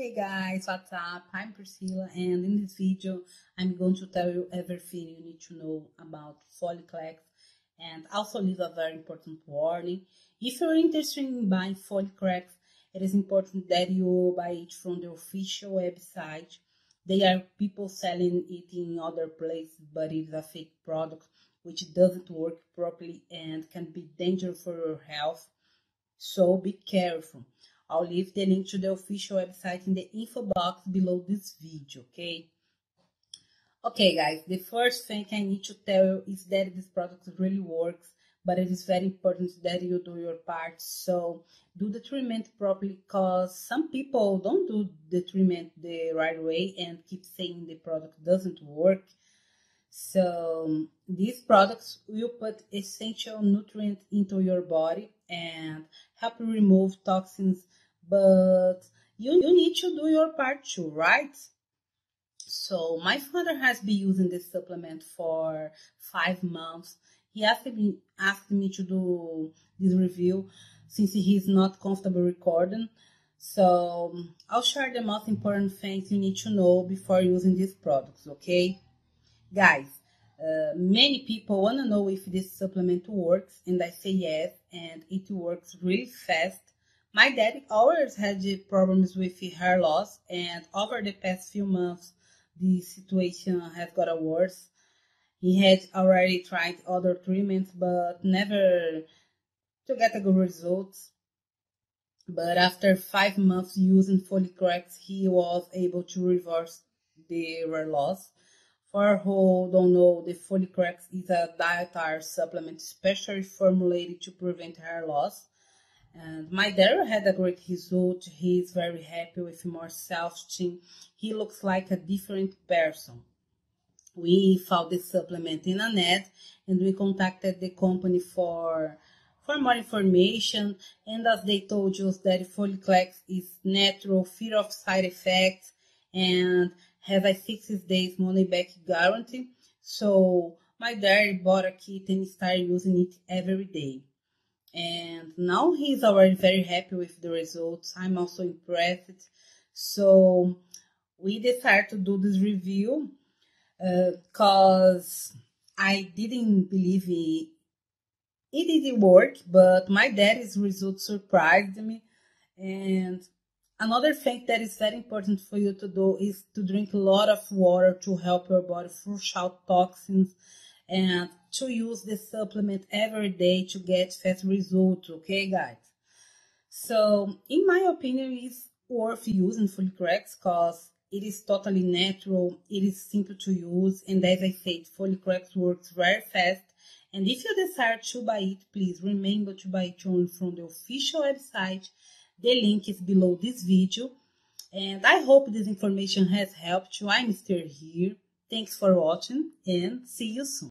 Hey guys, what's up? I'm Priscilla and in this video I'm going to tell you everything you need to know about Folicrex and also leave a very important warning. If you're interested in buying Folicrex, it is important that you buy it from the official website. There are people selling it in other places but it is a fake product which doesn't work properly and can be dangerous for your health. So be careful. I'll leave the link to the official website in the info box below this video, okay? Okay, guys, the first thing I need to tell you is that this product really works, but it is very important that you do your part. So do the treatment properly because some people don't do the treatment the right way and keep saying the product doesn't work. So these products will put essential nutrients into your body and help remove toxins but you, you need to do your part too, right? So my father has been using this supplement for five months. He asked me asked me to do this review since he's not comfortable recording. So I'll share the most important things you need to know before using these products, okay? Guys, uh, many people want to know if this supplement works, and I say yes, and it works really fast my dad always had problems with hair loss, and over the past few months, the situation has got worse. He had already tried other treatments, but never to get a good results. But after five months using Folicrex, he was able to reverse the hair loss. For who don't know, the Folicrex is a dietary supplement specially formulated to prevent hair loss. And my dad had a great result. He's very happy with more self-esteem. He looks like a different person. We found this supplement in a net and we contacted the company for for more information. And as they told us that Folicrex is natural, free of side effects, and has a 60 days money back guarantee. So my dad bought a kit and started using it every day and now he's already very happy with the results. I'm also impressed. So we decided to do this review because uh, I didn't believe it. It didn't work, but my dad's results surprised me. And another thing that is very important for you to do is to drink a lot of water to help your body flush out toxins and to use this supplement every day to get fast results, okay, guys? So, in my opinion, it's worth using Folicrex because it is totally natural, it is simple to use, and as I said, Folicrex works very fast. And if you decide to buy it, please remember to buy it only from the official website. The link is below this video. And I hope this information has helped you. I'm still here. Thanks for watching and see you soon.